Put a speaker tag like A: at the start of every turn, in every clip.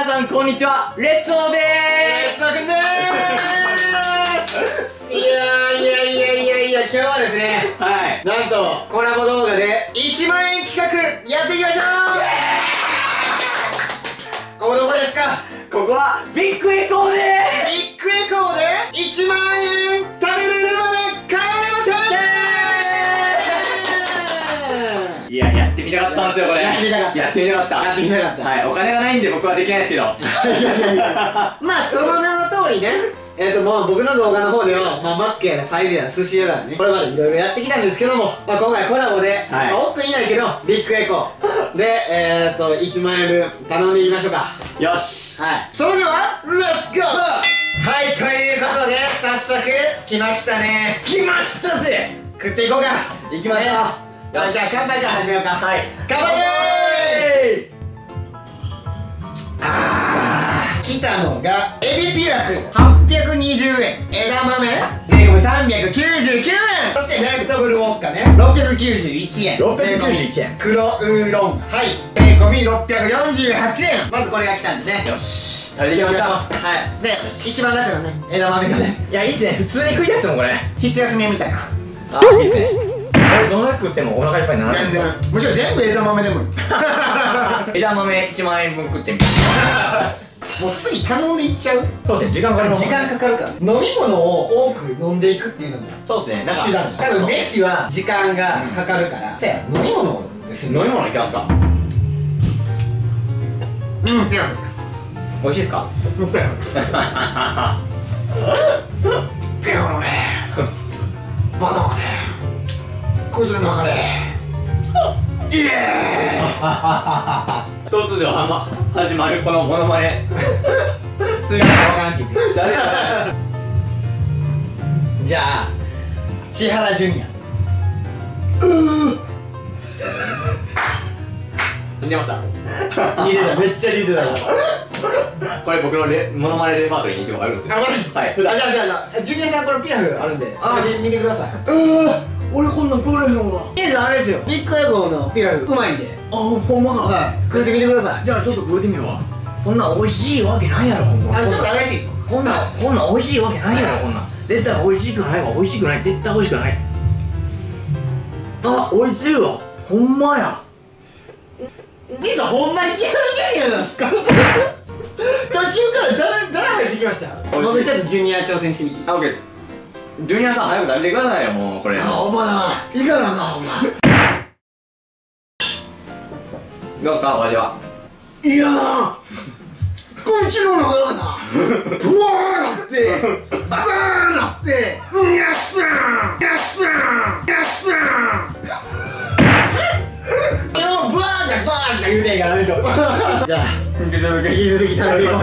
A: 皆さんこんにちは。レッツオーで
B: レッツオくんでーす。いやいやいやいやいや今日はですね
A: すはい。
B: なんとコラボ動画で1万円企画やっていきましょう。ここどこですか？
A: ここはビッグエコーで
B: ビ
A: ったんですよこれ。
B: やってみたかった。
A: やってみたかった。
B: やってみたかった。
A: はいお金がないんで僕はできないですけど。
B: いやいやいやまあその名の通りね。えっ、ともう僕の動画の方では、まあ、マックやらサイゼやら寿司やらねこれまでいろいろやってきたんですけども、まあ、今回コラボで、
A: はい。
B: まあ、おっくんいないけどビッグエコー。でえっ、と1万円分頼んでいきましょうか。
A: よし。
B: はい。それではレッツゴーはいということで早速来ましたね。
A: 来ましたぜ。
B: 食っていこうか。
A: 行きましょう。
B: ねよしじゃあ乾杯から始めようか。
A: はい。
B: 乾杯!
A: え
B: 来たのがエビピラフ820円。枝豆税込み399円。そしてレッドブルウォッカね。691円。
A: 691円。
B: 黒ウーロンはい税込み648円。まずこれが来たんでね。
A: ーよし。食べていきましょ
B: はい。で一番楽のね枝豆がね。
A: ういやいいっすね。普通に食いたいっすもんこれ。
B: 必休みみたいな。
A: あいいっすねどんな食ってもお腹いっぱいにならない。
B: 全然。もちろん全部枝豆でもいい。もう
A: 枝豆1万円分食ってみる。
B: 次頼んでいっちゃう？
A: そうですね時間かかります
B: 時間かかるから。飲み物を多く飲んでいくっていうのも
A: そうですねなんか
B: 手段多分飯は時間がかかるから、じゃあ飲み物ですよ。
A: 飲み物いきますか。
B: うんいや。
A: 美味しいですか？
B: うん ペアペアのねバタがねこちらの中でイエ
A: 突如はま始まるこのモノマネ。
B: じゃあ千原ジュニア。
A: 似てました。
B: 似てた。めっちゃ似てた。
A: これ僕のモノマネレパートリーに一応あるんですよ。
B: あマジです
A: はい。
B: あじゃあじゃあじゃあジュニアさんこれピラフあるんで。
A: あ
B: 食べてください
A: 俺こんなん食われへんわ。
B: いいじゃんあれですよ。ビッグエコーのピラフうまいんで。
A: あほんまだ。
B: はい。食ってみてください。
A: じゃあちょっと食うてみるわ。そんなん美味しいわけないやろほんま。
B: あちょっと怪しいぞ。
A: こんなんこんなん美味しいわけないやろこんなん。絶対美味しくないわ美味しくない。絶対美味しくない。あ美味しいわ。ほんまや。
B: 兄さんほんまに千原ジュニアなんですか。途中から誰誰入ってきました。僕ちょっとジュニア挑戦してみて
A: あオッケー。ですジュニアさん早く食べてくださいよもうこれ。
B: あお前ないかななお前。
A: どうですかお味は？い
B: やな口の中がなブワーなってザーなってニャッサーニャッサーニャッサーでもブワーがザーしか言うてんからねじゃあ
A: 引き続
B: き食べていこう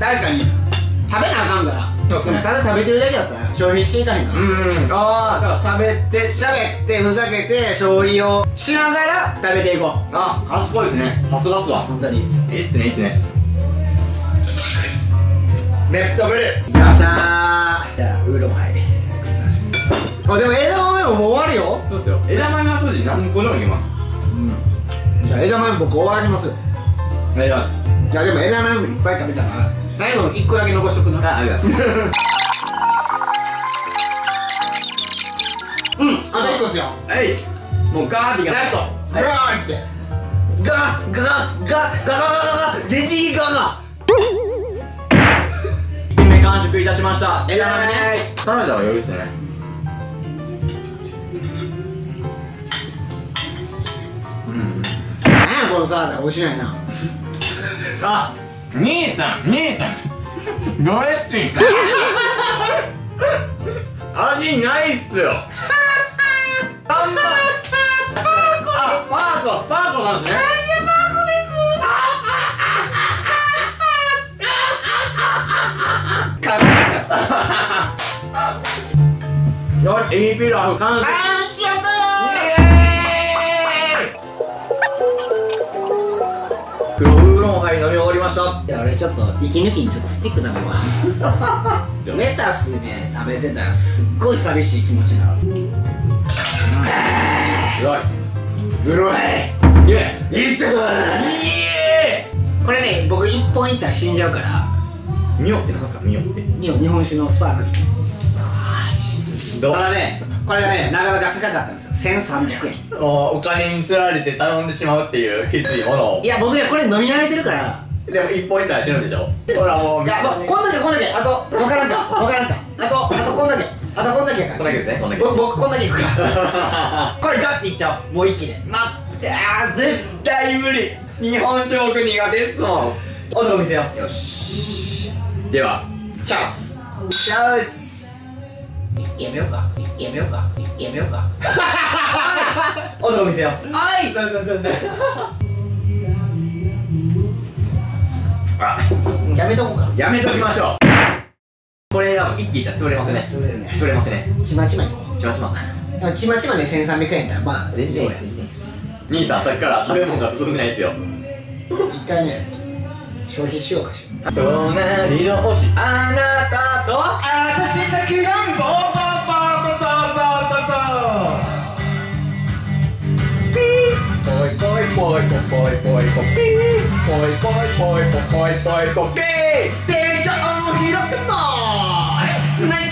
B: 誰かに食べなあかんから
A: そうっすね
B: ただ食べてるだけだった。ら消費していかへんから。
A: うんああだから喋って。
B: 喋ってふざけて消費をしながら食べていこう。
A: あ賢いですね。さすがっすわ。
B: 本当に。
A: いいっすねいいっすね。
B: レッドブルいきましたじゃあウーロンハイ。ますあでも枝豆ももう終わるよ。
A: そうっすよ。枝豆は正直何個でもいけます。
B: じゃあ枝豆僕終わらします。
A: お願いします。
B: じゃあでも枝豆もいっぱい食べたから最後一個だけ残しとくな。
A: あありがとうございます。
B: うんあと一個っすよ。
A: はい。もうガーっていかい
B: ラスト、ガーって。
A: ガーガーガガガガレディーガー1品目完食いたしました
B: 枝豆ね
A: サラダは良いですねうん
B: 何やこのサラダ美味しないな
A: あ兄さん兄さん。ドレッシング味ないっすよ。あんまあパーコパーコなんですね。
B: かざすか
A: よしエビピラフ完成。イ飲み終わり
B: ちょっと息抜きにちょっとスティック食べるわ。レタスね食べてたらすっごい寂しい気持ちになる。
A: よい。
B: うろい。
A: イエ
B: い。ってた
A: イエ
B: 1本いったら死んじゃうから。
A: ミオってなんすか？ミオって。
B: 日本日本酒のスパークリング
A: ど
B: ただねこれがねなかなか高かったんですよ。1300円。
A: おお金に釣られて頼んでしまうっていうきついものを。
B: いや僕ねこれ飲み慣れてるから
A: でも一本いったら死ぬんでしょ？ほらもう
B: いや、まあ、こんだけこんだけ。あと分からんか。分からんか。あとあとこんだけ。あとこんだけやから。
A: こんだけですね。こんだけ。
B: 僕僕こんだけいくから。これガッていっちゃおう。もう一気で
A: 待ってあー絶対無理。日本酒僕苦手ですもん。
B: おど見せよ。
A: よし。では。
B: チャンス。
A: チャンス。
B: 一気やめようか。一気やめようか。一気やめようか。おど見せよ。
A: はい。
B: そうそうそうそう
A: あ
B: やめとこうか。
A: やめときましょう。これは一気いったら潰れますね。
B: 潰れるね。
A: 潰れますね。
B: ちまちまいこ
A: しましま。
B: うでもちまちまで1300円やったらまあ
A: 全然いいです全然いいです。兄さんさっきから食べ物が進んでないですよ。
B: 一回ね消費しようかしら。
A: 隣の星あなたと？
B: あたしさくらんぼ
A: ぽいぽいぽいぽいぽいぽいぽいぽいぽいぽいぽいぽいぽい
B: 天井を広くもない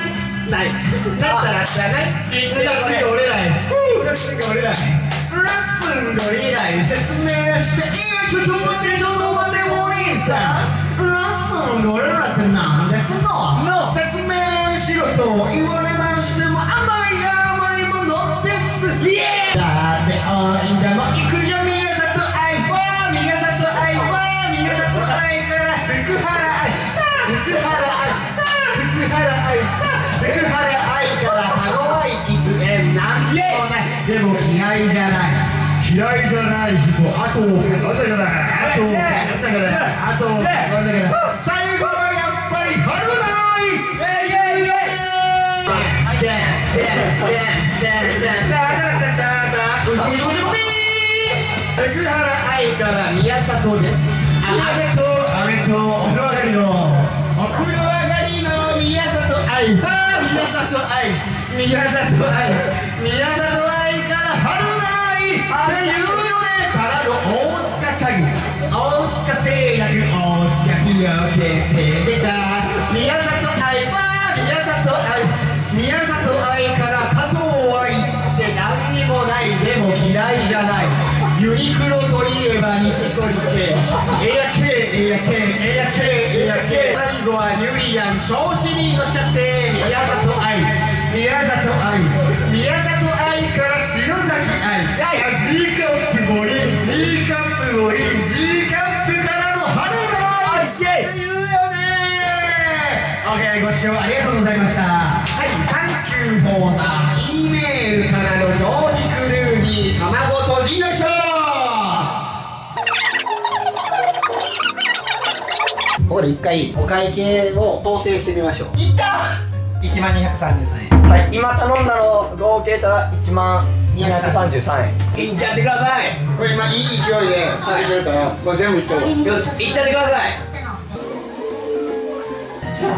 B: ないないったら知らないラッスンが折れないラッスンが折れないラッスンが折れない説明していやちょっと待ってちょっと待ってお兄さラッスンが折れないってなんですの説明しろと言わない人あとなんだかなあとなんだかなあとなんだかな最後はやっぱり春ない
A: イエイイエイイエイ
B: ステンステンステンステンステンダダダダダう。ちうちもみー福原愛から宮里ですあめとあめとお風呂上がりのお風呂上がりの宮里愛は宮里愛宮里愛宮里愛調子に乗っちゃって宮里愛宮里愛宮里愛から篠崎愛あ G カップもいい G カップもいい G カップからの春の愛
A: イエイ。
B: って言うよね。OK ご視聴ありがとうございました。はい。サンキューフォーザ E ここで一回お会計を想定してみましょう。いった！1万233円。
A: はい今頼んだの合計したら1万233円。いっちゃってください。
B: これ今いい勢いで入れてるからこれ全部いっちゃおう。
A: よしいっちゃってください。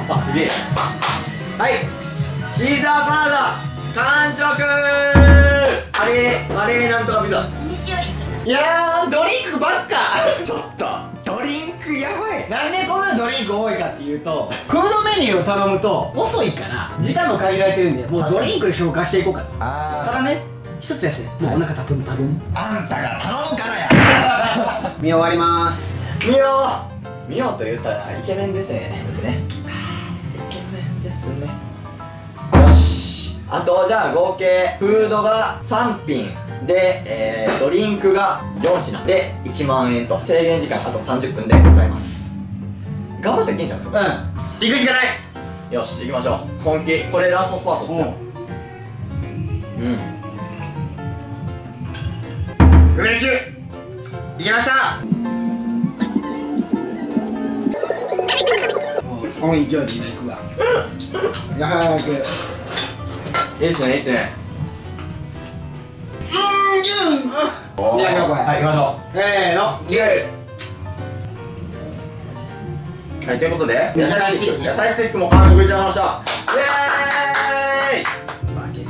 A: あすげえ。はい。シーザーサラダ完食。あれあれなんとかピザ。
B: いやードリンクばっか。
A: ちょっとドリンクやばい。
B: なんでこんなドリンク多いかっていうとフードメニューを頼むと遅いから時間も限られてるんでもうドリンクで紹介していこうかと。
A: あ
B: ただね一つやしねもうお腹たぶんたぶん。
A: あんたが頼むからや。
B: 見終わります。
A: みよみよと言ったらイケメンですねですね。イケメンですねあとじゃあ合計フードが3品で、えー、ドリンクが4品で1万円と。制限時間あと30分でございます。頑張っていけんじゃん
B: うん。行くしかない。
A: よし行きましょう。本気。これラストスパートですよ。うん。
B: 梅酒行きました。この勢いで今行くわ。いや早く
A: いいっすねいいっすね。
B: うん。う
A: はい行きましょう。
B: せーの
A: イエーイはい、ということで野菜スティック野菜スティックも完食いただきました。イエーイ。
B: まあ元気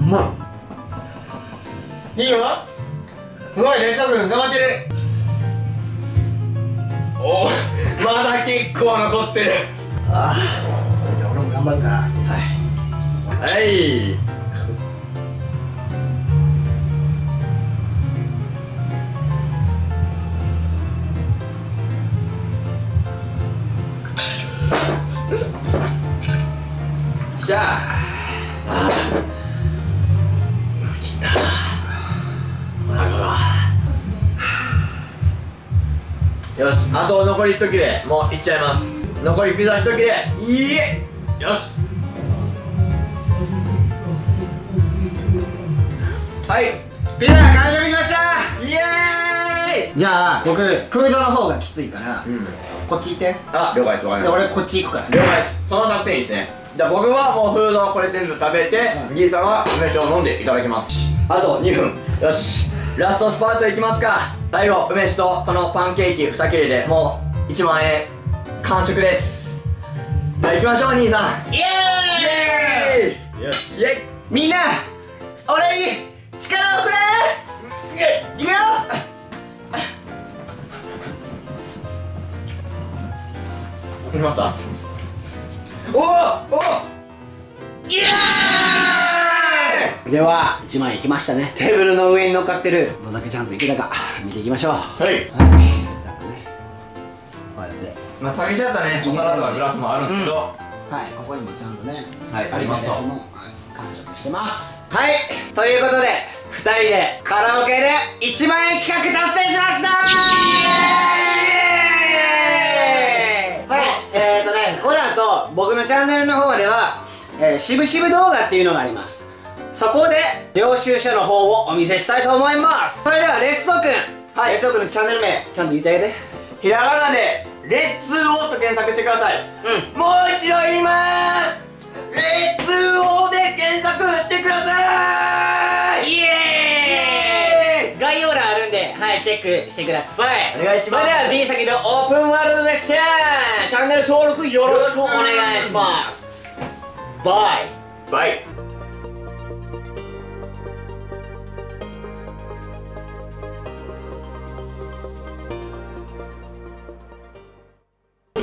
B: うまいいいよ。すごいレッサ君頑張ってる。
A: おまだ結構残ってる。あ
B: あ俺も頑張るから
A: あはい。しゃあ。あ切った。お腹が。よしあと残り1切れ。もういっちゃいます。残りピザ1切れ。いいえ。よし。はい。
B: ピザ完食しました。
A: イエ
B: じゃあ僕フードの方がきついから、
A: ーイうん。
B: こっち行って。
A: あ了解です。わかりまし
B: で俺こっち行くから。
A: た了解です。その作戦いいですね。じゃあ僕はもうフードをこれ全部食べて
B: うん
A: ギーさんは梅酒を飲んでいただきます。あと2分。よし。ラストスパートいきますか。最後梅酒とこのパンケーキ2切れでもう1万円完食ですじゃあ行きましょう兄さん。
B: イエ
A: ーイ。よしイ。エイ。
B: ーイみんな俺に力をくれ。いくよ。
A: 行きました。おおおイエーイ。
B: では1枚いきましたね。テーブルの上に乗っかってる。どんだけちゃんといけたか見ていきましょう。はい。
A: はいまあ下げちゃったね。お皿とかグラスもあるんですけど、
B: はいここにもちゃんとね
A: はいありますと
B: 完食してます。はい。ということで2人でカラオケで1万円企画達成しました。はいえーとねこの後僕のチャンネルの方では、えー、しぶしぶ動画っていうのがあります。そこで領収書の方をお見せしたいと思います。それではレッツオくん
A: はい。
B: レッツオくんのチャンネル名ちゃんと言ってあげて。
A: ひらがなで「レッツオー」と検索してください。
B: うん。
A: もう一度言います。レッツオーで検索してください。
B: イ
A: エ
B: ーイ。概要欄あるんで、はい、チェックしてください。
A: お願いします。
B: それでは D 先のオープンワールドでした。チャンネル登録よろしくお願いします。バイ。
A: バイ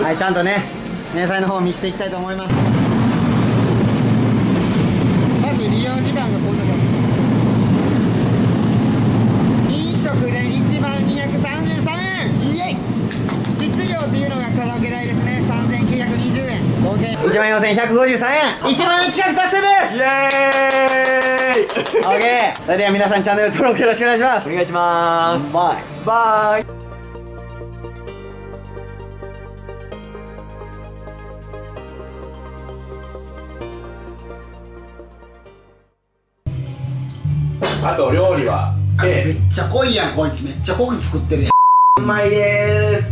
B: はい、ちゃんとね、明細の方を見せていきたいと思います。まず利用時間がこんな感じ。飲食で1万233円。イエイ。室料っていうのがカラオケ代ですね。3920円。合計。1万4153円。1万円企画達成です。
A: イエーイ。
B: OK それでは皆さんチャンネル登録よろしくお願いします。
A: お願いします。
B: バイ。
A: バイあと料理は。
B: め
A: A
B: っちゃ濃いやんこいつ。めっちゃ濃く作ってるやん。
A: うまいでーす